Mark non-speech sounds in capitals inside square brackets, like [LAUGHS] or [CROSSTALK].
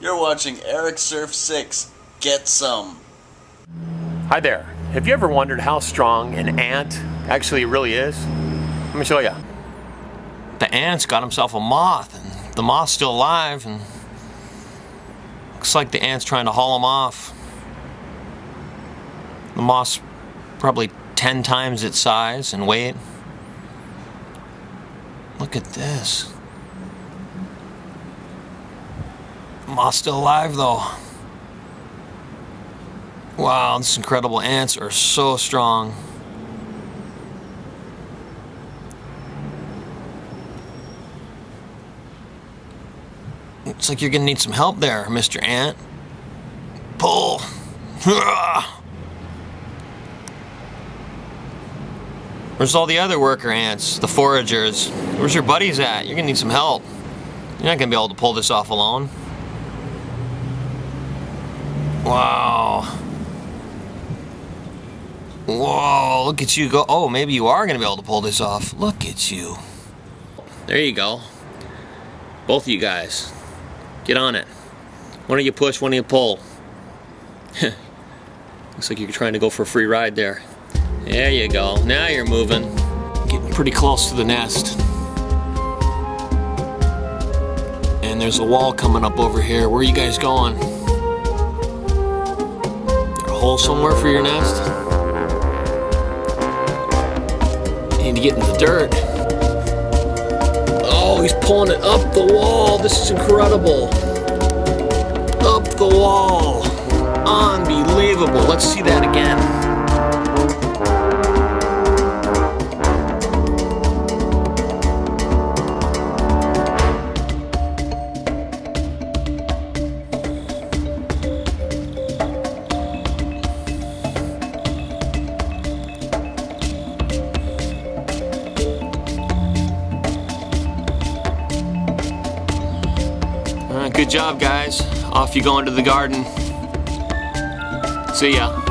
You're watching Eric Surf 6. Get some. Hi there. Have you ever wondered how strong an ant actually really is? Let me show you. The ant's got himself a moth, and the moth's still alive, and looks like the ant's trying to haul him off. The moth's probably 10 times its size and weight. Look at this. Moth's still alive though. Wow, this incredible ants are so strong. Looks like you're gonna need some help there, Mr. Ant. Pull. [SIGHS] Where's all the other worker ants, the foragers? Where's your buddies at? You're gonna need some help. You're not gonna be able to pull this off alone. Wow. Whoa, look at you go. Oh, maybe you are gonna be able to pull this off. Look at you. There you go. Both of you guys. Get on it. One of you push, one of you pull. [LAUGHS] Looks like you're trying to go for a free ride there. There you go. Now you're moving. Getting pretty close to the nest. And there's a wall coming up over here. Where are you guys going? Hole somewhere for your nest? You need to get in the dirt. Oh, he's pulling it up the wall. This is incredible. Up the wall. Unbelievable. Let's see that again. Good job, guys. Off you go into the garden. See ya.